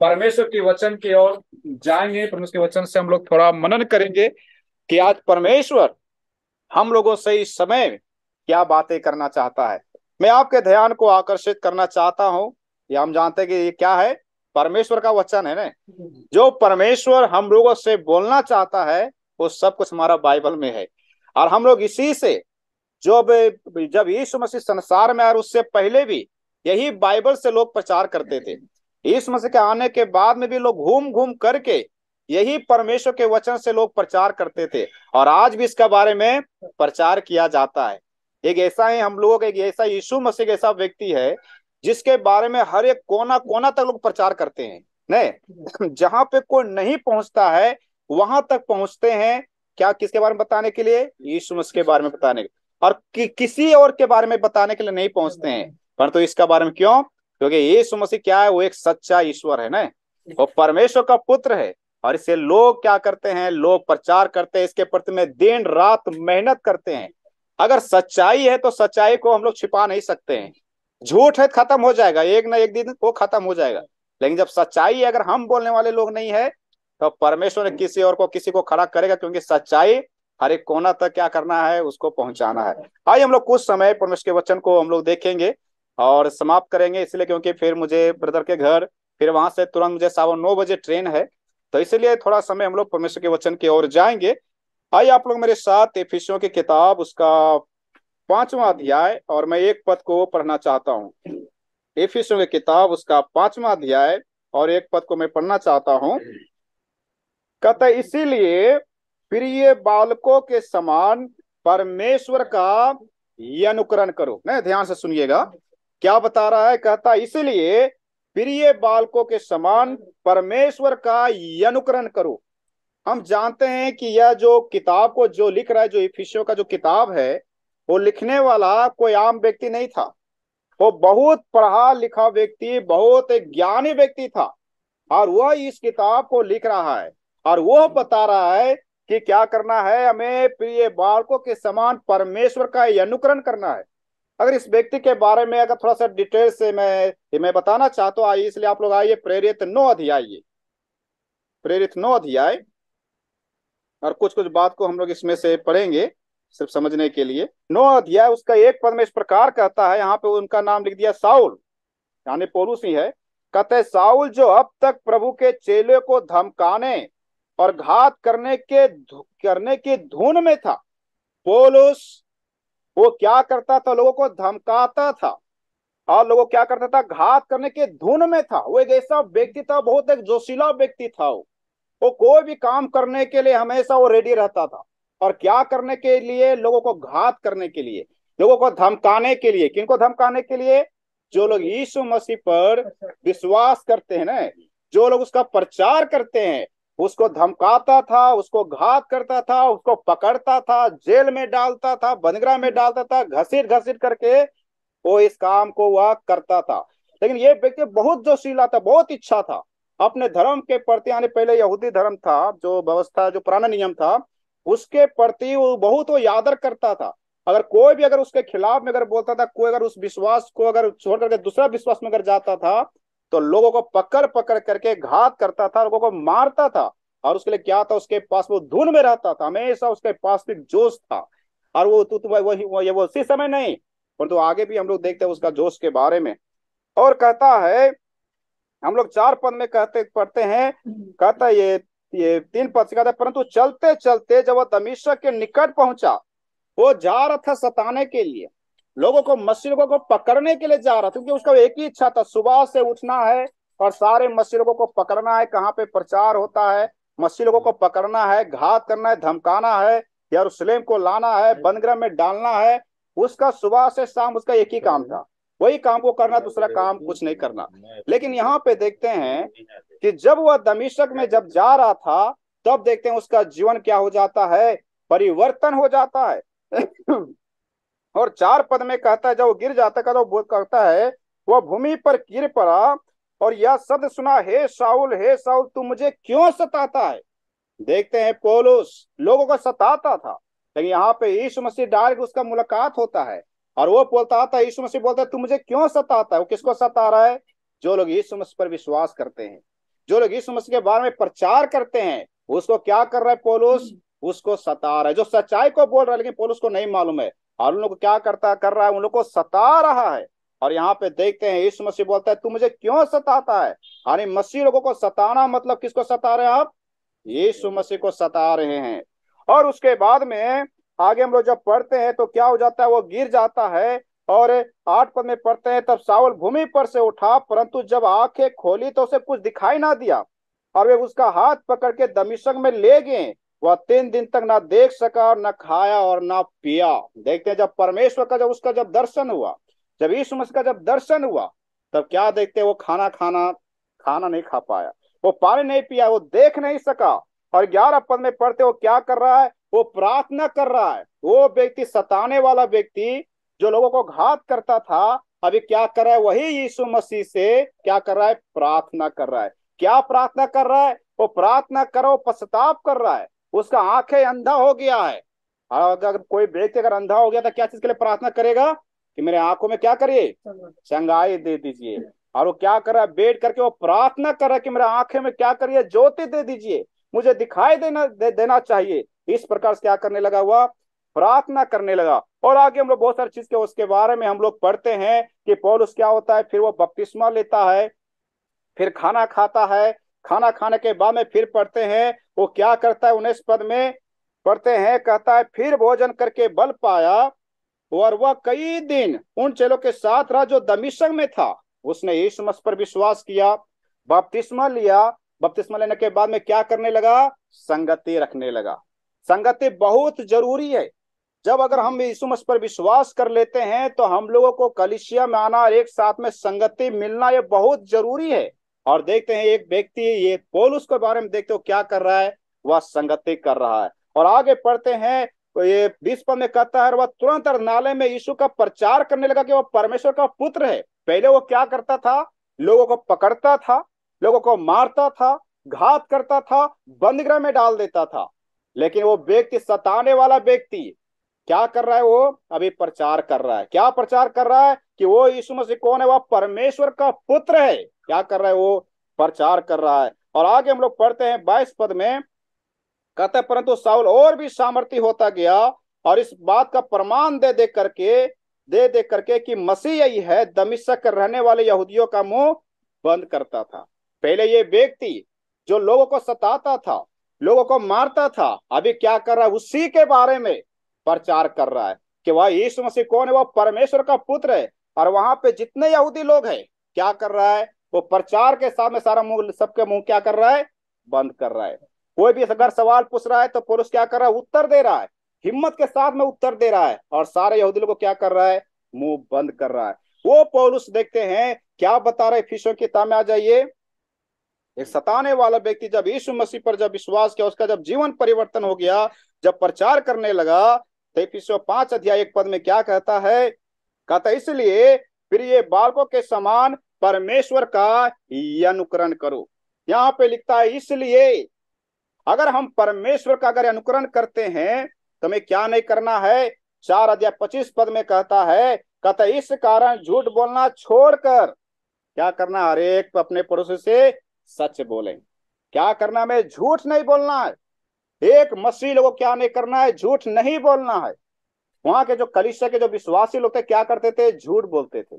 परमेश्वर के वचन की ओर जाएँगे परमेश्वर के वचन से हम लोग थोड़ा मनन करेंगे कि आज परमेश्वर हम लोगों से इस समय क्या बातें करना चाहता है। मैं आपके ध्यान को आकर्षित करना चाहता हूँ। ये हम जानते हैं कि ये क्या है? परमेश्वर का वचन है ना? जो परमेश्वर हम लोगों से बोलना चाहता है, वो सब कुछ हमारा बाइबल में है। और हम लोग इसी से जो जब यीशु मसीह संसार में और उससे पहले भी यही बाइबल से लोग प्रचार करते थे। यीशु मसीह के आने के बाद में भी लोग घूम घूम करके यही परमेश्वर के वचन से लोग प्रचार करते थे और आज भी इसका बारे में प्रचार किया जाता है। एक ऐसा ही हम लोगों का एक ऐसा यीशु मसीह ऐसा व्यक्ति है जिसके बारे में हर एक कोना कोना तक लोग प्रचार करते हैं नहीं जहाँ पे कोई नहीं पहुँचता है वहाँ तक पहुँचते हैं क्या किसके बारे में बताने के लिए? यीशु मसीह के बारे में बताने के और कि, किसी और के बारे में बताने के लिए नहीं पहुँचते हैं। परंतु तो इसका बारे में क्यों? क्योंकि यीशु मसीह क्या है? वो एक सच्चा ईश्वर है ना वो परमेश्वर का पुत्र है और इसे लोग क्या करते हैं? लोग प्रचार करते हैं, इसके प्रति में दिन रात मेहनत करते हैं। अगर सच्चाई है तो सच्चाई को हम लोग छिपा नहीं सकते हैं। झूठ है खत्म हो जाएगा, एक ना एक दिन वो खत्म हो जाएगा। लेकिन जब सच्चाई अगर हम बोलने वाले लोग नहीं है तो परमेश्वर ने किसी और को किसी को खड़ा करेगा, क्योंकि सच्चाई हर एक कोना तक क्या करना है, उसको पहुंचाना है। आइए हम लोग कुछ समय परमेश्वर के वचन को हम लोग देखेंगे। और समाप्त करेंगे इसलिए क्योंकि फिर मुझे ब्रदर के घर, फिर वहाँ से तुरंत मुझे सावा नौ बजे ट्रेन है। तो इसलिए थोड़ा समय हम लोग परमेश्वर के वचन की ओर जाएँगे। आइए आप लोग मेरे साथ एफिसियों की किताब, उसका पांचवा अध्याय, और मैं एक पद को पढ़ना चाहता हूँ। एफिसियों की किताब, उसका पांचवा अध्याय, और एक पद को मैं पढ़ना चाहता हूँ। कहता इसीलिए प्रिय बालकों के समान परमेश्वर का अनुकरण करो। नहीं ध्यान से सुनिएगा। क्या बता रहा है? कहता, इसलिए प्रिय बालकों के समान परमेश्वर का अनुकरण करो। हम जानते हैं कि यह जो किताब को जो लिख रहा है, जो इफिसियों का जो किताब है, वो लिखने वाला कोई आम व्यक्ति नहीं था। वो बहुत पढ़ा लिखा व्यक्ति, बहुत एक ज्ञानी व्यक्ति था और वह इस किताब को लिख रहा है और वह बता रहा है कि क्या करना है? हमें प्रिय बालकों के समान परमेश्वर का अनुकरण करना है। अगर इस व्यक्ति के बारे में अगर थोड़ा सा डिटेल से मैं मैं बताना चाहता हूँ, आइए, इसलिए आप लोग आइए, प्रेरित नौ अध्याय। प्रेरित नौ अध्याय। और कुछ कुछ बात को हम लोग इसमें से पढ़ेंगे, सिर्फ़ समझने के लिए। नौ अध्याय, उसका एक पद में इस प्रकार कहता है, यहाँ पे उनका नाम लिख दिया साउल। यानी पोलूस ही है। कहते साउल जो अब तक प्रभु के चेले को धमकाने और घात करने के करने की धुन में था, पोलूस वो क्या करता था? लोगों को धमकाता था। और लोगों क्या करता था? घात करने के धुन में था। वो एक ऐसा व्यक्ति था, बहुत एक जोशीला व्यक्ति था वो। वो कोई भी काम करने के लिए हमेशा वो रेडी रहता था। और क्या करने के लिए? लोगों को घात करने के लिए। लोगों को धमकाने के लिए। किनको धमकाने के लिए? जो लोग यीशु मसीह पर विश्वास करते हैं ना, जो लोग उसका प्रचार करते हैं उसको धमकाता था, उसको घात करता था, उसको पकड़ता था, जेल में डालता था बंदगरा में डालता था, घसीट घसीट करके वो इस काम को वह करता था। लेकिन ये व्यक्ति बहुत जोशीला था, बहुत इच्छा था। अपने धर्म के प्रति, यानी पहले यहूदी धर्म था, जो व्यवस्था, जो पुराना नियम था, उसके प्रति वो बहुत वो यादर करता था। अगर कोई भी अगर उसके खिलाफ में अगर बोलता था, कोई अगर उस विश्वास को अगर छोड़ करके दूसरा विश्वास में अगर जाता था तो लोगों को पकड़ पकड़ करके घात करता था लोगों को मारता था और उसके लिए क्या था? उसके पास वो धुन में रहता था हमेशा उसके पास भी जोश था। और वो तो, वही वो, वो उसी समय नहीं परंतु तो आगे भी हम लोग देखते हैं उसका जोश के बारे में। और कहता है हम लोग चार पद में कहते पढ़ते हैं कहता ये ये तीन पद से कहता परंतु चलते चलते जब वह दमिश्क के निकट पहुँचा वो जा रहा था सताने के लिए। लोगों को, मस्जिदों को पकड़ने के लिए जा रहा था क्योंकि उसका एक ही इच्छा था, सुबह से उठना है और सारे मस्जिदों को पकड़ना है। कहाँ पे प्रचार होता है? मस्जिदों को पकड़ना है, घात करना है, धमकाना है, यरूशलेम को लाना है बंदग्रह में डालना है। उसका सुबह से शाम उसका एक ही काम था। वही काम को करना, दूसरा काम कुछ नहीं करना। लेकिन यहाँ पे देखते हैं कि जब वह दमिशक में जब जा रहा था, तब देखते हैं उसका जीवन क्या हो जाता है? परिवर्तन हो जाता है। और चार पद में कहता है जब वो गिर जाता है तो कहता है वह भूमि पर गिर पड़ा और यह शब्द सुना हे साउल हे साउल तू मुझे क्यों सताता है? देखते हैं पोलुस लोगों को सताता था लेकिन यहाँ पे यीशु मसीह डायरेक्ट उसका मुलाकात होता है और वो बोलता था यीशु मसीह बोलता है तू मुझे क्यों सताता है? वो किसको सता रहा है? जो लोग यीशु मसीह पर विश्वास करते हैं जो लोग यीशु मसीह के बारे में प्रचार करते हैं उसको क्या कर रहा है पोलूस? उसको सता रहा है जो सच्चाई को बोल रहा है लेकिन पोलूस को नहीं मालूम है। और उन लोग क्या करता, कर रहा है? उन लोग को सता रहा है। और यहाँ पे देखते हैं, यीशु मसीह बोलता है, तू मुझे क्यों सताता है? यानी मसीह लोगों को सताना मतलब किसको सता रहे हैं आप? यीशु मसीह को सता रहे हैं। और उसके बाद में आगे हम लोग जब पढ़ते हैं तो क्या हो जाता है? वो गिर जाता है और आठ पद में पढ़ते हैं, तब सावल भूमि पर से उठा, परंतु जब आँखें खोली तो उसे कुछ दिखाई ना दिया और वे उसका हाथ पकड़ के दमिशक में ले गए। वह तीन दिन तक ना देख सका और ना खाया और ना पिया। देखते हैं जब परमेश्वर का जब उसका जब दर्शन हुआ, जब यीशु मसीह का जब दर्शन हुआ, तब क्या देखते वो खाना खाना खाना नहीं खा पाया। वो पानी नहीं पिया, वो देख नहीं सका और ग्यारह पद में पढ़ते वो क्या कर रहा है? वो प्रार्थना कर रहा है। वो व्यक्ति, सताने वाला व्यक्ति जो लोगों को घात करता था, अभी क्या कर रहा है? वही यीशु मसीह से क्या कर रहा है? प्रार्थना कर रहा है। क्या प्रार्थना कर रहा है? वो प्रार्थना करो, पश्चाताप कर रहा है। उसका आँखें अंधा हो गया है। अगर कोई व्यक्ति अगर अंधा हो गया तो क्या चीज़ के लिए प्रार्थना करेगा कि मेरे आँखों में क्या करिए चंगाई दे दीजिए। और वो क्या कर रहा है? बैठ करके वो प्रार्थना कर रहा है कि मेरे आँखें में क्या करिए? ज्योति दे दीजिए। मुझे दिखाई देना दे, देना चाहिए। इस प्रकार से क्या करने लगा हुआ? प्रार्थना करने लगा। और आगे हम लोग बहुत सारी चीज़ के उसके बारे में हम लोग पढ़ते हैं कि पौलुस क्या होता है? फिर वो बपतिस्मा लेता है फिर खाना खाता है। खाना खाने के बाद में फिर पढ़ते हैं वो क्या करता है? उन्नीस पद में पढ़ते हैं, कहता है, फिर भोजन करके बल पाया और वह कई दिन उन चेलों के साथ रहा जो दमिशक में था। उसने यीशु मसीह पर विश्वास किया, बपतिस्मा लिया। बपतिस्मा लेने के बाद में क्या करने लगा? संगति रखने लगा। संगति बहुत ज़रूरी है। जब अगर हम यीशु मसीह पर विश्वास कर लेते हैं तो हम लोगों को कलिशिया में आना और एक साथ में संगति मिलना, ये बहुत ज़रूरी है। और देखते हैं एक व्यक्ति, ये पोलुस के बारे में देखते हो क्या कर रहा है? वह संगति कर रहा है। और आगे पढ़ते हैं तो ये बीस में कहता है वह तुरंत नाले में यीशु का प्रचार करने लगा कि वह परमेश्वर का पुत्र है। पहले वो क्या करता था? लोगों को पकड़ता था, लोगों को मारता था, घात करता था, बंदगृह में डाल देता था। लेकिन वो व्यक्ति, सताने वाला व्यक्ति, क्या कर रहा है वो? अभी प्रचार कर रहा है। क्या प्रचार कर रहा है कि वो यीशु मसीह कौन है? वह परमेश्वर का पुत्र है। क्या कर रहा है वो? प्रचार कर रहा है। और आगे हम लोग पढ़ते हैं बाईस पद में, कहते परंतु साउल और भी सामर्थ्य होता गया और इस बात का प्रमाण दे दे करके, दे दे करके कि मसीह यही है, दमिशक रहने वाले यहूदियों का मुँह बंद करता था। पहले ये व्यक्ति जो लोगों को सताता था, लोगों को मारता था, अभी क्या कर रहा है? उसी के बारे में प्रचार कर रहा है कि वह यीशु मसीह कौन है? वह परमेश्वर का पुत्र है। और वहाँ पे जितने यहूदी लोग हैं, क्या कर रहा है? वो प्रचार के सामने सारा मुँह, सबके मुँह क्या कर रहा है? बंद कर रहा है। कोई भी अगर सवाल पूछ रहा है तो पुरुष क्या कर रहा है? उत्तर दे रहा है। हिम्मत के साथ में उत्तर दे रहा है और सारे यहूदी लोग क्या कर रहा है? मुँह बंद कर रहा है। वो पौलुस देखते हैं, क्या बता रहे फिशो की किताब में आ जाइए। एक सताने वाला व्यक्ति जब यीशु मसीह पर जब विश्वास किया, उसका जब जीवन परिवर्तन हो गया, जब प्रचार करने लगा तो पाँच अध्याय एक पद में क्या कहता है? कहता इसलिए फिर ये बालकों के समान परमेश्वर का अनुकरण करो। यहाँ पे लिखता है, इसलिए अगर हम परमेश्वर का अगर अनुकरण करते हैं तो हमें क्या नहीं करना है? चार अध्याय पच्चीस पद में कहता है, कहता इस कारण झूठ बोलना छोड़कर क्या करना हर एक अपने पड़ोसी से सच बोले। क्या करना में झूठ नहीं बोलना है। एक मसीह लोगों क्या नहीं करना है? झूठ नहीं बोलना है। वहाँ के जो कलिशा के जो विश्वासी लोग थे, क्या करते थे? झूठ बोलते थे।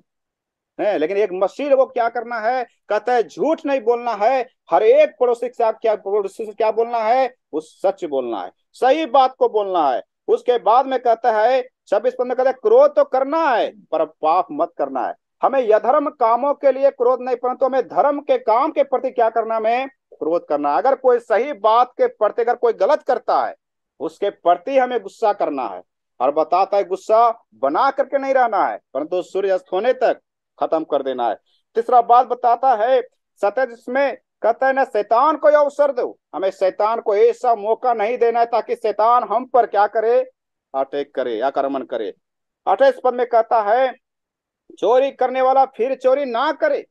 है। लेकिन एक मसीह को क्या करना है? कहता है, झूठ नहीं बोलना है। हर एक पड़ोसी से क्या, पड़ोसी से क्या बोलना है? वो सच बोलना है। सही बात को बोलना है। उसके बाद में कहता है, छब्बीस पद कहता है, क्रोध तो करना है, पर पाप मत करना है। हमें यधर्म कामों के लिए क्रोध नहीं, परंतु हमें धर्म के काम के प्रति क्या करना हमें? क्रोध करना अगर कोई सही बात के प्रति अगर कोई गलत करता है, उसके प्रति हमें गुस्सा करना है। और बताता है, गुस्सा बना करके नहीं रहना है, परंतु सूर्य अस्त होने तक खत्म कर देना है। तीसरा बात बताता है सत्य जिसमें कहता है ना, शैतान को अवसर दो। हमें शैतान को ऐसा मौका नहीं देना है ताकि शैतान हम पर क्या करे? अटैक करे, आक्रमण करे। अठाईस पद में कहता है, चोरी करने वाला फिर चोरी ना करे।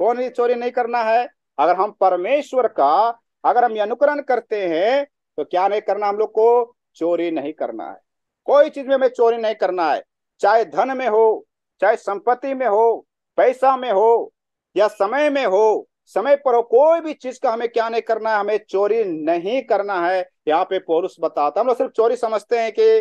कौन ही चोरी नहीं करना है? अगर हम परमेश्वर का, अगर हम अनुकरण करते हैं तो क्या नहीं करना हम लोग को? चोरी नहीं करना है। कोई चीज़ में हमें चोरी नहीं करना है, चाहे धन में हो चाहे संपत्ति में हो, पैसा में हो, या समय में हो, समय पर हो, कोई भी चीज़ का हमें क्या नहीं करना है, हमें चोरी नहीं करना है। यहाँ पे पौरुष बताता हम लोग सिर्फ़ चोरी समझते हैं कि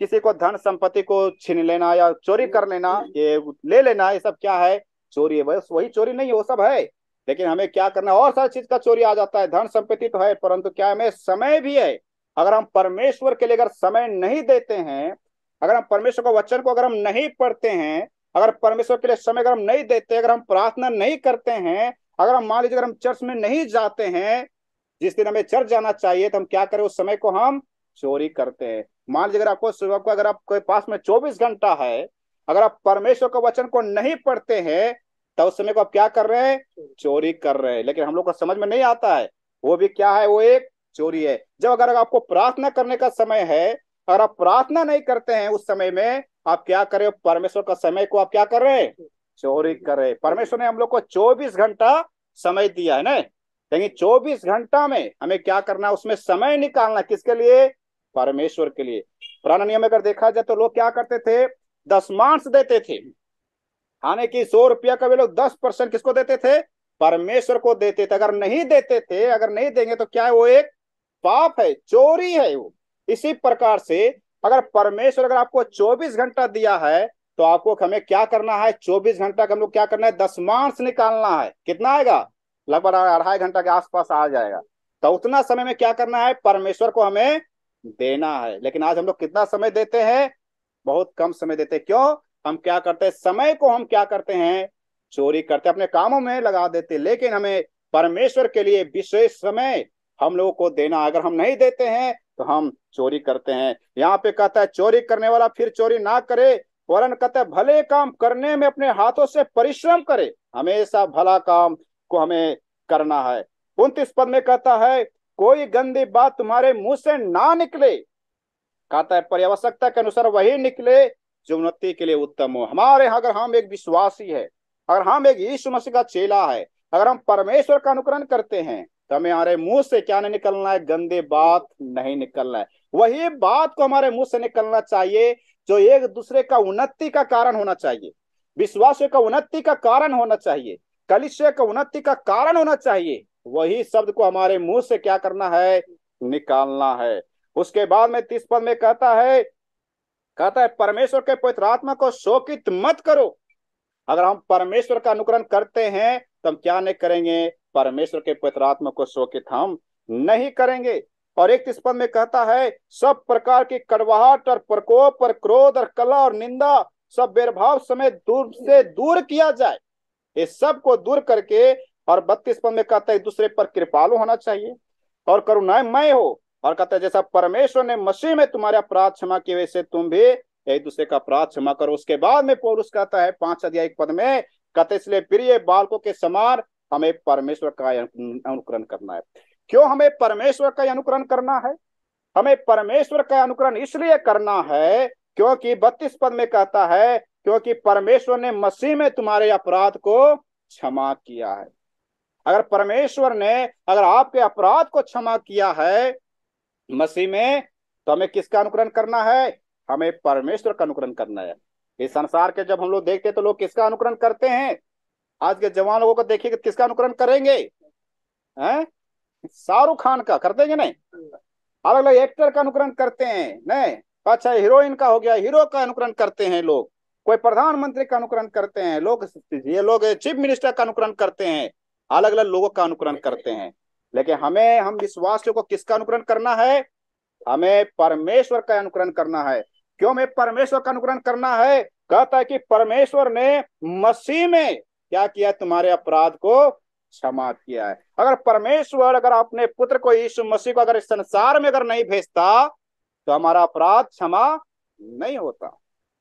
किसी को धन संपत्ति को छीन लेना या चोरी कर लेना, ये ले लेना, ये सब क्या है? चोरी है। बस वही चोरी नहीं, वो सब है। लेकिन हमें क्या करना है? और सारी चीज़ का चोरी आ जाता है। धन संपत्ति तो है, परंतु क्या हमें समय भी है? अगर हम परमेश्वर के लिए अगर समय नहीं देते हैं, अगर हम परमेश्वर का वचन को अगर हम नहीं पढ़ते हैं अगर परमेश्वर के लिए समय अगर हम नहीं देते, अगर हम प्रार्थना नहीं करते हैं, अगर हम मान लीजिए अगर हम चर्च में नहीं जाते हैं, जिस दिन हमें चर्च जाना चाहिए तो हम क्या करें? उस समय को हम चोरी करते हैं। मान लीजिए अगर आपको सुबह को अगर आपके पास में चौबीस घंटा है, अगर आप परमेश्वर के वचन को नहीं पढ़ते हैं तो उस समय को आप क्या कर रहे हैं? चोरी कर रहे हैं। लेकिन हम लोग को समझ में नहीं आता है, वो भी क्या है? वो एक चोरी है। जब अगर आपको प्रार्थना करने का समय है, अगर आप प्रार्थना नहीं करते हैं, उस समय में आप क्या कर रहे हो? परमेश्वर का समय को आप क्या कर रहे हैं? चोरी कर रहे परमेश्वर ने हम लोग को चौबीस घंटा समय दिया है ना? लेकिन चौबीस घंटा में हमें क्या करना उसमें समय निकालना किसके लिए? परमेश्वर के लिए। पुराना नियम अगर देखा जाए तो लोग क्या करते थे? दस दसमांश देते थे। आने की सौ रुपया का वे लोग दस परसेंट किसको देते थे? परमेश्वर को देते थे। अगर नहीं देते थे, अगर नहीं देंगे तो क्या है वो एक पाप है, चोरी है वो। इसी प्रकार से अगर परमेश्वर अगर आपको 24 घंटा दिया है तो आपको हमें क्या करना है? 24 घंटा का हम लोग क्या करना है? दसमांश निकालना है। कितना आएगा? लगभग अढ़ाई घंटा के आसपास आ जाएगा। तो उतना समय में क्या करना है? परमेश्वर को हमें देना है। लेकिन आज हम लोग कितना समय देते हैं? बहुत कम समय देते क्यों? हम क्या करते हैं? समय को हम क्या करते हैं? चोरी करते अपने कामों में लगा देते लेकिन हमें परमेश्वर के लिए विशेष समय हम लोगों को देना अगर हम नहीं देते हैं तो हम चोरी करते हैं। यहाँ पे कहता है, चोरी करने वाला फिर चोरी ना करे, वरन कहता है, भले काम करने में अपने हाथों से परिश्रम करे, हमेशा भला काम को हमें करना है। उन्तीस पद में कहता है, कोई गंदी बात तुम्हारे मुँह से ना निकले। कहता है पर आवश्यकता के अनुसार वही निकले जो उन्नति के लिए उत्तम हो। हमारे अगर हम एक विश्वासी है, अगर हम एक यीशु मसीह का चेला है, अगर हम परमेश्वर का अनुकरण करते हैं तो हमें हमारे मुँह से क्या नहीं निकलना है? गंदे बात नहीं निकलना है। वही बात को हमारे मुँह से निकलना चाहिए, जो एक दूसरे का उन्नति का कारण होना चाहिए। विश्वास का उन्नति का कारण होना चाहिए। कलिश्य का उन्नति का कारण होना चाहिए। वही शब्द को हमारे मुँह से क्या करना है? निकालना है। उसके बाद में तीस पद में कहता है कहता है, परमेश्वर के पवित्र आत्मा को शोकित मत करो। अगर हम परमेश्वर का अनुकरण करते हैं तो हम क्या नहीं करेंगे? परमेश्वर के पवित्र आत्मा को शोकित हम नहीं करेंगे। और एक इस पद में कहता है, सब प्रकार की कड़वाहट और प्रकोप और क्रोध और कला और निंदा, सब बेरभाव समेत दूर से दूर किया जाए। इस सबको दूर करके, और बत्तीस पद में कहता है, दूसरे पर कृपालु होना चाहिए और करुणामय हो। और कहता है, जैसा परमेश्वर ने मसीह में तुम्हारे अपराध क्षमा किए, वैसे तुम भी एक दूसरे का अपराध क्षमा करो। उसके बाद में पौरुष कहता है, पाँच अध्याय पद में, कहते इसलिए प्रिय बालकों के समान हमें परमेश्वर का अनुकरण करना है। क्यों हमें परमेश्वर का अनुकरण करना है? हमें परमेश्वर का अनुकरण इसलिए करना है क्योंकि बत्तीस पद में कहता है, क्योंकि परमेश्वर ने मसीह में तुम्हारे अपराध को क्षमा किया है। अगर परमेश्वर ने, अगर आपके अपराध को क्षमा किया है मसीह में तो हमें किसका अनुकरण करना है? हमें परमेश्वर का अनुकरण करना है। इस संसार के जब हम लोग देखते हैं तो लोग किसका अनुकरण करते हैं? आज के जवान लोगों को देखिए किसका अनुकरण करेंगे? हैं? शाहरुख खान का कर देंगे नहीं? अलग अलग एक्टर का अनुकरण करते हैं, नहीं? अच्छा हीरोइन का हो गया, हीरो का अनुकरण करते हैं लोग। कोई प्रधानमंत्री का अनुकरण करते हैं, लोग, ये लोग चीफ मिनिस्टर का अनुकरण करते हैं, अलग अलग लोगों का अनुकरण करते हैं। लेकिन हमें, हम विश्वासियों को किसका अनुकरण करना है? हमें परमेश्वर का अनुकरण करना है। क्यों हमें परमेश्वर का अनुकरण करना है? कहता है कि परमेश्वर ने मसीह में क्या किया? तुम्हारे अपराध को क्षमा किया है। अगर परमेश्वर, अगर अपने पुत्र को यीशु मसीह को अगर इस संसार में अगर नहीं भेजता तो हमारा अपराध क्षमा नहीं होता।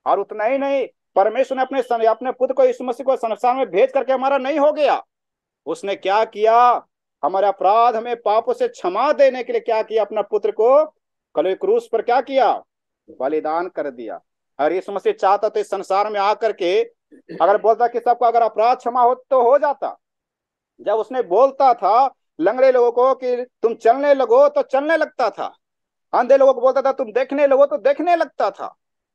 और उतना ही नहीं, परमेश्वर ने अपने अपने पुत्र को यीशु मसीह को संसार में भेज करके हमारा नहीं हो गया। उसने क्या किया? हमारे अपराध हमें पापों से क्षमा देने के लिए क्या किया? अपना पुत्र को कल क्रूस पर क्या किया? बलिदान कर दिया। और यीशु मसीह चाहता तो इस संसार में आकर के अगर बोलता कि सबको अगर अपराध क्षमा हो तो हो जाता। जब उसने बोलता था लंगड़े लोगों को कि तुम चलने लगो तो चलने लगता था। अंधे लोगों को बोलता था तुम देखने लगो तो देखने लगता था।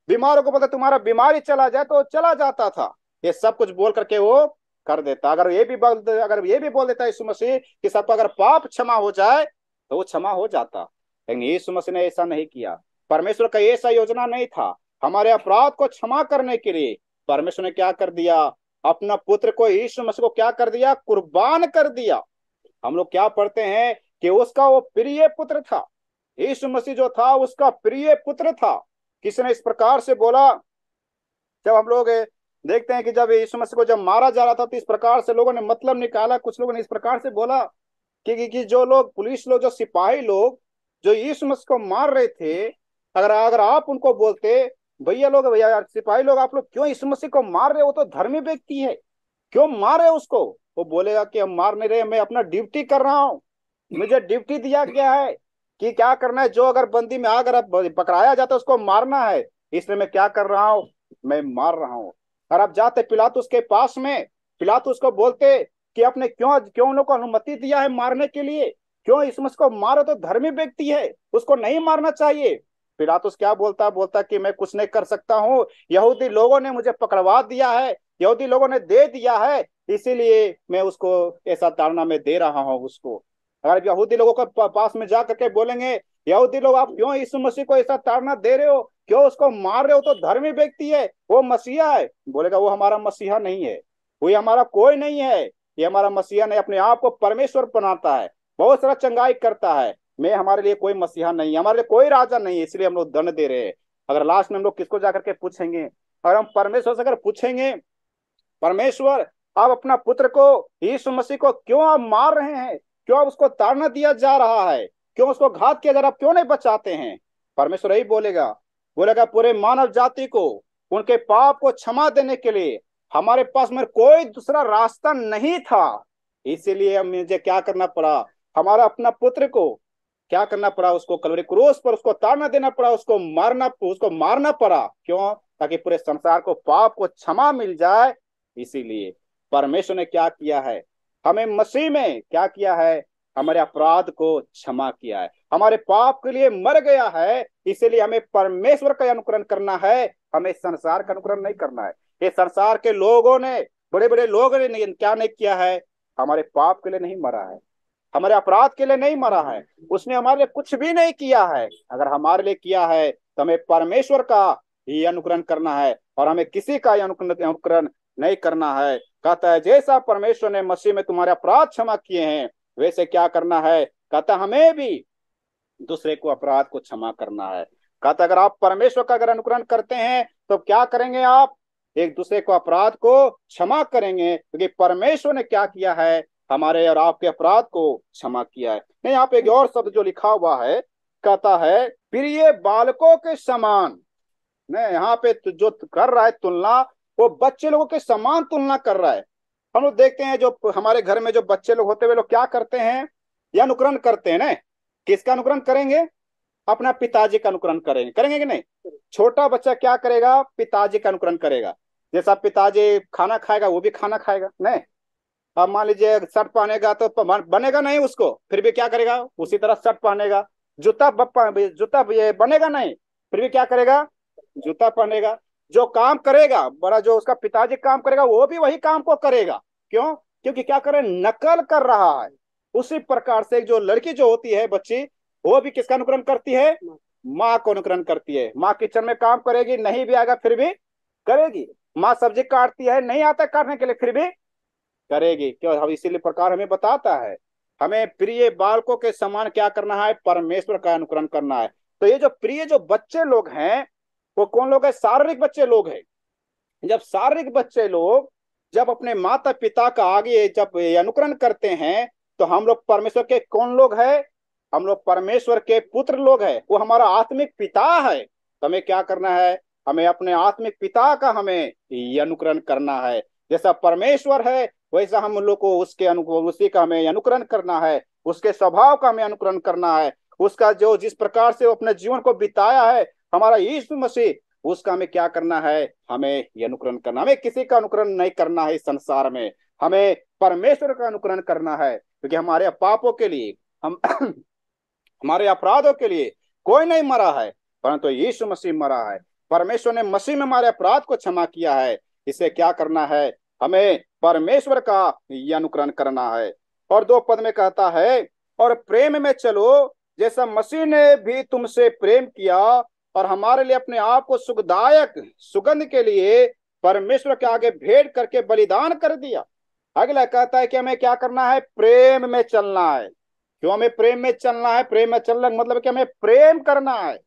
बीमारों को बोलता तुम्हारा बीमारी चला जाए तो चला जाता था। ये सब कुछ बोल करके वो कर देता। अगर ये भी बोल अगर ये भी बोल देता यीशु मसीह कि सबका अगर पाप क्षमा हो जाए तो वो क्षमा हो जाता। लेकिन यीशु मसीह ने ऐसा नहीं किया। परमेश्वर का ऐसा योजना नहीं था। हमारे अपराध को क्षमा करने के लिए परमेश्वर ने क्या कर दिया? अपना पुत्र को यीशु मसीह को क्या कर दिया? कुर्बान कर दिया। हम लोग क्या पढ़ते हैं कि उसका वो प्रिय पुत्र था। यीशु मसीह जो था उसका प्रिय पुत्र था। किसी ने इस प्रकार से बोला? जब हम लोग देखते हैं कि जब यीशु मसीह को जब मारा जा रहा था तो इस प्रकार से लोगों ने मतलब निकाला कुछ लोगों ने इस प्रकार से बोला कि, कि, कि जो लोग पुलिस लोग जो सिपाही लोग जो यीशु मसीह को मार रहे थे अगर अगर आप उनको बोलते भैया लोग, भैया यार, सिपाही लोग, आप लोग क्यों यीशु मसीह को मार रहे हो? तो धर्मी व्यक्ति है। क्यों मार रहे उसको? वो बोलेगा कि हम मार नहीं रहे, मैं अपना ड्यूटी कर रहा हूँ। मुझे ड्यूटी दिया गया है कि क्या करना है? जो अगर बंदी में अगर पकड़ाया जाता है, उसको मारना है। इसलिए मैं क्या कर रहा हूँ? मैं मार रहा हूँ। और आप जाते पिलातुस उसके पास में। पिलातुस उसको बोलते कि आपने क्यों क्यों उन लोग को अनुमति दिया है मारने के लिए? क्यों इस को मारो? तो धर्मी व्यक्ति है। उसको नहीं मारना चाहिए। पिलातुस क्या बोलता है बोलता कि मैं कुछ नहीं कर सकता हूँ। यहूदी लोगों ने मुझे पकड़वा दिया है। यहूदी लोगों ने दे दिया है। इसीलिए मैं उसको ऐसा ताड़ना में दे रहा हूँ उसको। अगर यहूदी लोगों के पास में जा करके बोलेंगे, यहूदी लोग, आप क्यों यीशु मसीह को ऐसा ताड़ना दे रहे हो? क्यों उसको मार रहे हो? तो धर्मी व्यक्ति है, वो मसीहा है। बोलेगा, वो हमारा मसीहा नहीं है। वो हमारा कोई नहीं है। ये हमारा मसीहा नहीं, अपने आप को परमेश्वर बनाता है। बहुत सारा चंगाई करता है। मैं हमारे लिए कोई मसीहा नहीं है, हमारे लिए कोई राजा नहीं है, इसलिए हम लोग दंड दे रहे हैं। अगर लास्ट में हम लोग किसको जाकर के पूछेंगे? अगर हम परमेश्वर से अगर पूछेंगे, परमेश्वर, आप अपना पुत्र को, यीशु मसीह को क्यों आप मार रहे हैं? क्यों आप उसको ताड़ना दिया जा रहा है? क्यों उसको घात किया जा रहा क्यों नहीं बचाते हैं? परमेश्वर यही बोलेगा। बोलेगा, पूरे मानव जाति को, उनके पाप को क्षमा देने के लिए हमारे पास में कोई दूसरा रास्ता नहीं था। इसीलिए मुझे क्या करना पड़ा? हमारा अपना पुत्र को क्या करना पड़ा उसको? कलवरी क्रोस पर उसको ताड़ना देना पड़ा, उसको मारना उसको मारना पड़ा। क्यों? ताकि पूरे संसार को पाप को क्षमा मिल जाए। इसीलिए परमेश्वर ने क्या किया है? हमें मसीह में क्या किया है? हमारे अपराध को क्षमा किया है। हमारे पाप के लिए मर गया है। इसीलिए हमें परमेश्वर का अनुकरण करना है। हमें संसार का अनुकरण नहीं करना है। ये संसार के लोगों ने बड़े बड़े लोगों ने क्या नहीं किया है? हमारे पाप के लिए नहीं मरा है। हमारे अपराध के लिए नहीं मरा है, उसने हमारे लिए कुछ भी नहीं किया है। अगर हमारे लिए किया है तो हमें परमेश्वर का ही अनुकरण करना है, और हमें किसी का अनुकरण नहीं करना है। कहता है, जैसा परमेश्वर ने मसीह में तुम्हारे अपराध क्षमा किए हैं, वैसे क्या करना है? कहता हमें भी दूसरे को अपराध को क्षमा करना है। कहता अगर आप परमेश्वर का अगर अनुकरण करते हैं तो क्या करेंगे आप? एक दूसरे को अपराध को क्षमा करेंगे, क्योंकि परमेश्वर ने क्या किया है? हमारे और आपके अपराध को क्षमा किया है। नहीं यहाँ पे एक और शब्द जो लिखा हुआ है, कहता है प्रिय बालकों के समान। नहीं यहाँ पे जो कर रहा है तुलना, वो बच्चे लोगों के समान तुलना कर रहा है। हम लोग देखते हैं जो हमारे घर में जो बच्चे लोग होते हुए लोग क्या करते हैं? या अनुकरण करते हैं ना? किसका अनुकरण करेंगे? अपना पिताजी का अनुकरण करेंगे। करेंगे कि नहीं? छोटा बच्चा क्या करेगा? पिताजी का अनुकरण करेगा। जैसा पिताजी खाना खाएगा, वो भी खाना खाएगा, नहीं? अब मान लीजिए शर्ट पहनेगा तो बनेगा नहीं उसको फिर भी क्या करेगा? उसी तरह शर्ट पहनेगा। जूता जूता ये बनेगा नहीं फिर भी क्या करेगा? जूता पहनेगा। जो काम करेगा बड़ा जो उसका पिताजी काम करेगा वो भी वही काम को करेगा। क्यों? क्योंकि क्या करे? नकल कर रहा है। उसी प्रकार से जो लड़की जो होती है बच्ची वो भी किसका अनुकरण करती है? माँ को अनुकरण करती है। माँ किचन में काम करेगी नहीं भी आएगा फिर भी करेगी। माँ सब्ज़ी काटती है नहीं आता काटने के लिए फिर भी करेगी। क्यों? हम इसीलिए प्रकार हमें बताता है। हमें प्रिय बालकों के समान क्या करना है? परमेश्वर का अनुकरण करना है। तो ये जो प्रिय जो बच्चे लोग हैं, वो कौन लोग है? शारीरिक बच्चे लोग हैं। जब शारीरिक बच्चे लोग जब अपने माता पिता का आगे जब अनुकरण करते हैं तो हम लोग परमेश्वर के कौन लोग है? हम लोग परमेश्वर के पुत्र लोग है। वो हमारा आत्मिक पिता है। तो हमें क्या करना है? हमें अपने आत्मिक पिता का हमें अनुकरण करना है। जैसा परमेश्वर है वैसा हम लोग को उसके अनुकूल उसी का हमें अनुकरण करना है, उसके स्वभाव का हमें अनुकरण करना है, उसका जो जिस प्रकार से वो अपने जीवन को बिताया है, हमारा यीशु मसीह, उसका हमें क्या करना है? हमें ये अनुकरण करना हमें किसी का अनुकरण नहीं करना है इस संसार में। हमें परमेश्वर का अनुकरण करना है, क्योंकि हमारे पापों के लिए, हम हमारे अपराधों के लिए कोई नहीं मरा है, परंतु यीशु मसीह मरा है। परमेश्वर ने मसीह में हमारे अपराध को क्षमा किया है। इसे क्या करना है? हमें परमेश्वर का अनुकरण करना है। और दो पद में कहता है, और प्रेम में चलो, जैसा मसीह ने भी तुमसे प्रेम किया, और हमारे लिए अपने आप को सुखदायक, सुगंध के लिए परमेश्वर के आगे भेंट करके बलिदान कर दिया। अगला कहता है कि हमें क्या करना है? प्रेम में चलना है। क्यों हमें प्रेम में चलना है? प्रेम में चलना मतलब कि हमें प्रेम करना है।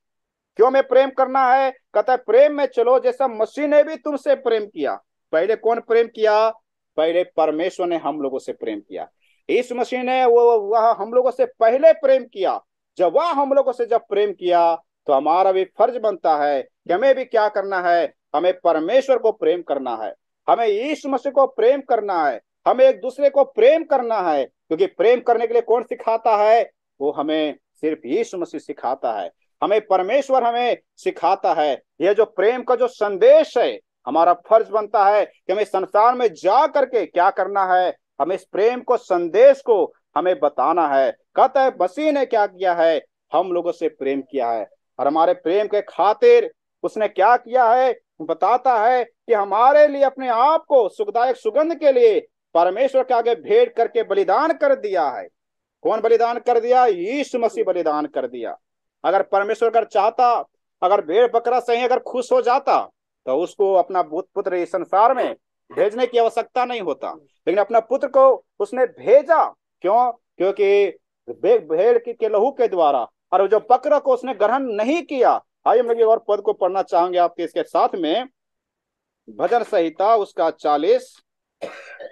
क्यों हमें प्रेम करना है? कहता है, प्रेम में चलो, जैसा मसीह ने भी तुमसे प्रेम किया। पहले कौन प्रेम किया? पहले परमेश्वर ने हम लोगों से प्रेम किया। इस मसीह ने वो, वह हम लोगों से पहले प्रेम किया। जब वह हम लोगों से जब प्रेम किया तो हमारा भी फ़र्ज़ बनता है कि हमें भी क्या करना है? हमें परमेश्वर को प्रेम करना है। हमें यीशु मसीह को प्रेम करना है। हमें एक दूसरे को प्रेम करना है। क्योंकि प्रेम करने के लिए कौन सिखाता है? वो हमें सिर्फ़ यीशु मसीह सिखाता है। हमें परमेश्वर हमें सिखाता है। यह जो प्रेम का जो संदेश है हमारा फ़र्ज़ बनता है कि हमें संसार में जा करके क्या करना है? हमें इस प्रेम को, संदेश को हमें बताना है। कहता है, मसीह ने क्या किया है? हम लोगों से प्रेम किया है और हमारे प्रेम के खातिर उसने क्या किया है? बताता है कि हमारे लिए, अपने आप को सुखदायक सुगंध के लिए परमेश्वर के आगे भेंट करके बलिदान कर दिया है। कौन बलिदान कर दिया? यीशु मसीह बलिदान कर दिया। अगर परमेश्वर अगर चाहता, अगर भेड़ बकरा सही अगर खुश हो जाता तो उसको अपना पुत्र इस संसार में भेजने की आवश्यकता नहीं होता। लेकिन अपना पुत्र को उसने भेजा, क्यों? क्योंकि भेड़ के लहू के द्वारा और जो बकरा को उसने ग्रहण नहीं किया। आइए हम लोग और पद को पढ़ना चाहेंगे आपके इसके साथ में। भजन संहिता उसका चालीस,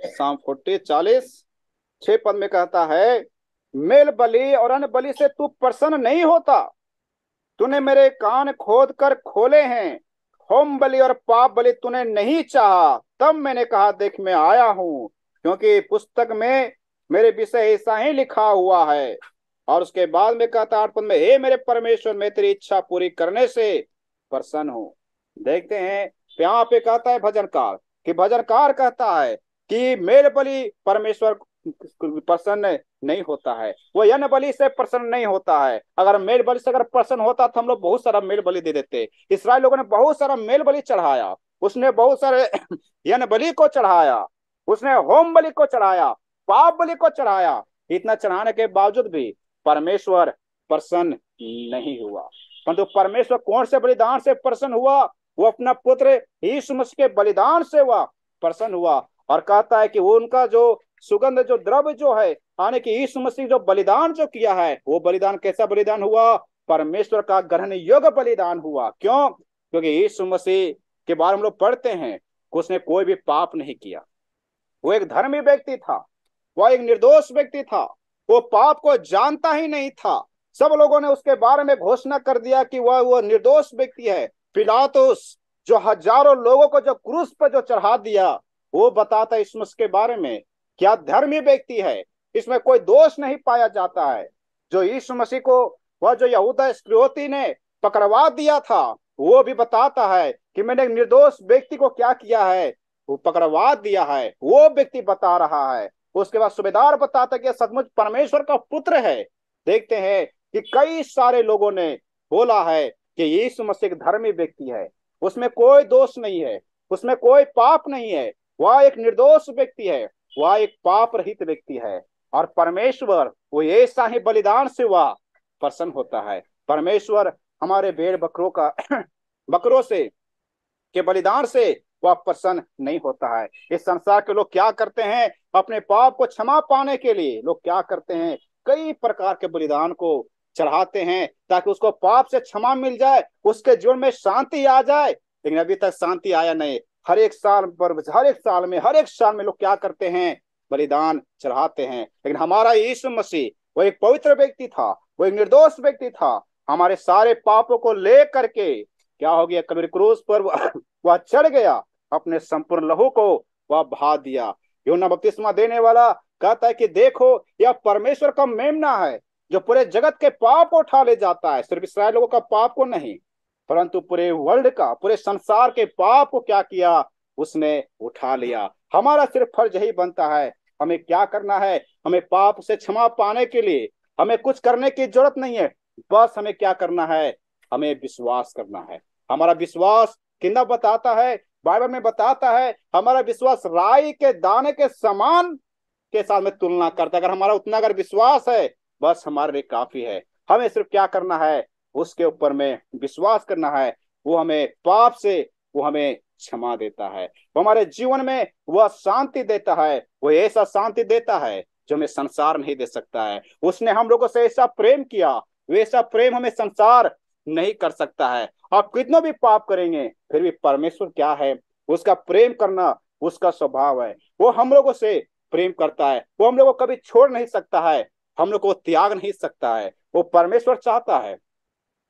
शाम फोर्टी चालीस। छह पद में कहता है, मेल बलि और अन्य बलि से तू प्रसन्न नहीं होता। तूने मेरे कान खोद कर खोले हैं। होम बलि और पाप बलि तूने नहीं चाहा। तब मैंने कहा, देख, मैं आया हूँ, क्योंकि पुस्तक में मेरे विषय ऐसा ही लिखा हुआ है। और उसके बाद में कहता आठ पद में, हे मेरे परमेश्वर, मैं तेरी इच्छा पूरी करने से प्रसन्न हूँ। देखते हैं, यहाँ पे कहता है भजनकार, कि भजनकार कहता है कि मेरे बलि परमेश्वर प्रसन्न नहीं होता है। वो यन बलि से प्रसन्न नहीं होता है। अगर मेल बलि से अगर प्रसन्न होता तो हम लोग बहुत सारा मेल बलि दे देते। इसराइल लोगों ने बहुत सारा मेल बलि चढ़ाया। उसने बहुत सारे यन बलि को चढ़ाया। उसने होम बलि को चढ़ाया। पाप बलि को चढ़ाया। इतना चढ़ाने के बावजूद भी परमेश्वर प्रसन्न नहीं हुआ। परंतु परमेश्वर कौन से बलिदान से प्रसन्न हुआ? वो अपना पुत्र के बलिदान से हुआ। प्रसन्न हुआ। और कहता है कि वो उनका जो सुगंध जो द्रव्य जो है, यानी कि यीशु मसीह जो बलिदान जो किया है, वो बलिदान कैसा बलिदान हुआ? परमेश्वर का ग्रहण योग्य बलिदान हुआ। क्यों? क्योंकि यीशु मसीह के बारे में लोग पढ़ते हैं उसने कोई भी पाप नहीं किया। वो एक धर्मी व्यक्ति था। वह एक निर्दोष व्यक्ति था। वो पाप को जानता ही नहीं था। सब लोगों ने उसके बारे में घोषणा कर दिया कि वह वो निर्दोष व्यक्ति है। पिलातुस, जो हज़ारों लोगों को जो क्रूस पर जो चढ़ा दिया, वो बताता इस के बारे में क्या धर्मी व्यक्ति है? इसमें कोई दोष नहीं पाया जाता है। जो यीशु मसीह को, वह जो यहूदा स्क्रियोती ने पकड़वा दिया था, वो भी बताता है कि मैंने निर्दोष व्यक्ति को क्या किया है? वो पकड़वा दिया है, वो व्यक्ति बता रहा है। उसके बाद सुबेदार बताता कि सचमुच परमेश्वर का पुत्र है। देखते हैं कि कई सारे लोगों ने बोला है कि यीशु मसीह एक धर्मी व्यक्ति है। उसमें कोई दोष नहीं है, उसमें कोई पाप नहीं है। वह एक निर्दोष व्यक्ति है। वह एक पाप रहित व्यक्ति है और परमेश्वर वो ऐसा ही बलिदान से वह प्रसन्न होता है। परमेश्वर हमारे भेड़ बकरों का बकरों से, के बलिदान से वह प्रसन्न नहीं होता है। इस संसार के लोग क्या करते हैं? अपने पाप को क्षमा पाने के लिए लोग क्या करते हैं? कई प्रकार के बलिदान को चढ़ाते हैं ताकि उसको पाप से क्षमा मिल जाए, उसके जीवन में शांति आ जाए। लेकिन अभी तक शांति आया नहीं। हर एक साल पर हर एक साल में, हर एक साल में लोग क्या करते हैं? बलिदान चढ़ाते हैं। लेकिन हमारा यीशु मसीह, वो एक पवित्र व्यक्ति था, वो एक निर्दोष व्यक्ति था। हमारे सारे पापों को ले करके क्या हो गया? कबीर क्रूज पर वह चढ़ गया, अपने संपूर्ण लहू को वह बहा दिया। योना बपतिस्मा देने वाला कहता है कि देखो, यह परमेश्वर का मेमना है, जो पूरे जगत के पाप को उठा ले जाता है। सिर्फ़ इसराइल लोगों का पाप को नहीं परंतु पूरे वर्ल्ड का, पूरे संसार के पाप को क्या किया, उसने उठा लिया। हमारा सिर्फ़ फ़र्ज़ यही बनता है, हमें क्या करना है? हमें पाप से क्षमा पाने के लिए हमें कुछ करने की ज़रूरत नहीं है, बस हमें क्या करना है? हमें विश्वास करना है। हमारा विश्वास किंदा बताता है, बाइबल में बताता है, हमारा विश्वास राई के दाने के समान के साथ में तुलना करता है। अगर हमारा उतना अगर विश्वास है, बस हमारे लिए काफ़ी है। हमें सिर्फ़ क्या करना है? उसके ऊपर में विश्वास करना है, वो हमें पाप से, वो हमें क्षमा देता है। वो हमारे जीवन में वह शांति देता है, वो ऐसा शांति देता है जो हमें संसार नहीं दे सकता है। उसने हम लोगों से ऐसा प्रेम किया, वैसा प्रेम हमें संसार नहीं कर सकता है। आप कितना भी पाप करेंगे, फिर भी परमेश्वर क्या है? उसका प्रेम करना उसका स्वभाव है। वो हम लोगों से प्रेम करता है। वो हम लोग को कभी छोड़ नहीं सकता है। हम लोग को त्याग नहीं सकता है। वो परमेश्वर चाहता है।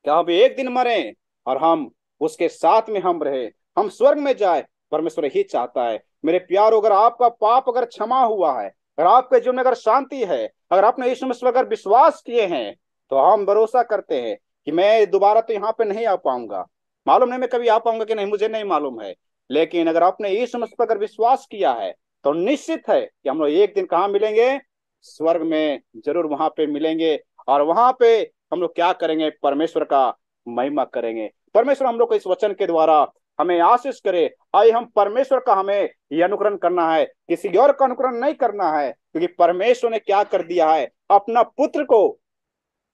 कि हम एक दिन मरे और हम उसके साथ में हम रहे। हम स्वर्ग में जाए, परमेश्वर ही चाहता है। मेरे प्यार, अगर आपका पाप, अगर क्षमा हुआ है, अगर आपके जीवन में अगर शांति है, अगर आपने यीशु मसीह अगर विश्वास किए हैं तो हम भरोसा करते हैं कि मैं दोबारा तो यहाँ पे नहीं आ पाऊँगा। मालूम नहीं मैं कभी आ पाऊँगा कि नहीं, मुझे नहीं मालूम है। लेकिन अगर आपने यीशु मसीह पर अगर विश्वास किया है तो निश्चित है कि हम लोग एक दिन कहाँ मिलेंगे? स्वर्ग में ज़रूर वहाँ पे मिलेंगे और वहाँ पे हम लोग क्या करेंगे? परमेश्वर का महिमा करेंगे। परमेश्वर हम लोग को इस वचन के द्वारा हमें आशीष करे। आइए हम परमेश्वर का हमें यह अनुकरण करना है। किसी और का अनुकरण नहीं करना है, क्योंकि परमेश्वर ने क्या कर दिया है? अपना पुत्र को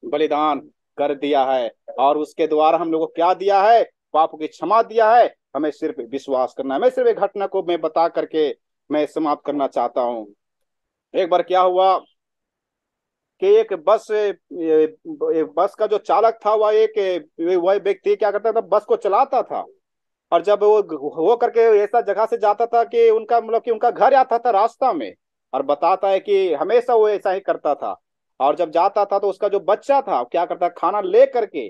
बलिदान कर दिया है और उसके द्वारा हम लोग को क्या दिया है? पाप की क्षमा दिया है। हमें सिर्फ़ विश्वास करना है। मैं सिर्फ़ एक घटना को मैं बता करके मैं समाप्त करना चाहता हूँ। एक बार क्या हुआ? कि एक बस एक बस का जो चालक था, वह एक, वह व्यक्ति क्या करता था, बस को चलाता था। और जब वो हो करके ऐसा जगह से जाता था कि उनका मतलब कि उनका घर आता था रास्ता में और बताता है कि हमेशा वो ऐसा ही करता था। और जब जाता था तो उसका जो बच्चा था क्या करता खाना ले करके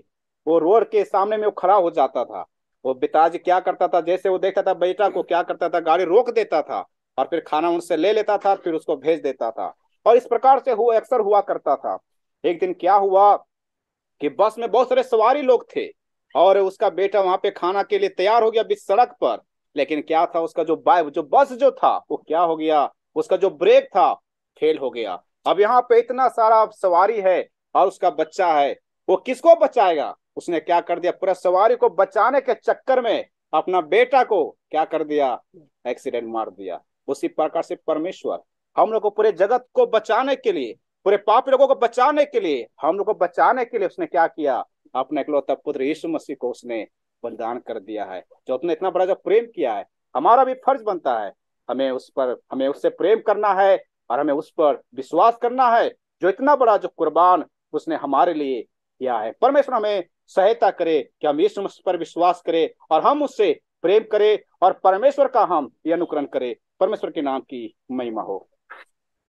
वो रोड के सामने में वो खड़ा हो जाता था। वो पिताजी क्या करता था, जैसे वो देखता था, बेटा को क्या करता था, गाड़ी रोक देता था और फिर खाना उनसे ले लेता था, फिर उसको भेज देता था। और इस प्रकार से हुआ, अक्सर हुआ करता था। एक दिन क्या हुआ कि बस में बहुत सारे सवारी लोग थे और उसका बेटा वहाँ पे खाना के लिए तैयार हो गया बीच सड़क पर। लेकिन क्या था, उसका जो बाइक जो बस जो था, वो क्या हो गया? उसका जो ब्रेक था, फेल हो गया। अब यहाँ पे इतना सारा सवारी है और उसका बच्चा है, वो किसको बचाएगा? उसने क्या कर दिया? पूरा सवारी को बचाने के चक्कर में अपना बेटा को क्या कर दिया? एक्सीडेंट मार दिया। उसी प्रकार से परमेश्वर हम लोग को पूरे जगत को बचाने के लिए, पूरे पाप लोगों को बचाने के लिए, हम लोग को बचाने के लिए उसने क्या किया? अपने इकलौता पुत्र यीशु मसीह को उसने बलिदान कर दिया है, जो अपने इतना बड़ा जो प्रेम किया है, हमारा भी फ़र्ज़ बनता है। हमें उस पर, हमें उससे प्रेम करना है और हमें उस पर विश्वास करना है, जो इतना बड़ा जो कुर्बान उसने हमारे लिए किया है। परमेश्वर हमें सहायता करे कि हम यीशु मसीह पर विश्वास करें और हम उससे प्रेम करें और परमेश्वर का हम ये अनुकरण करें। परमेश्वर के नाम की महिमा हो।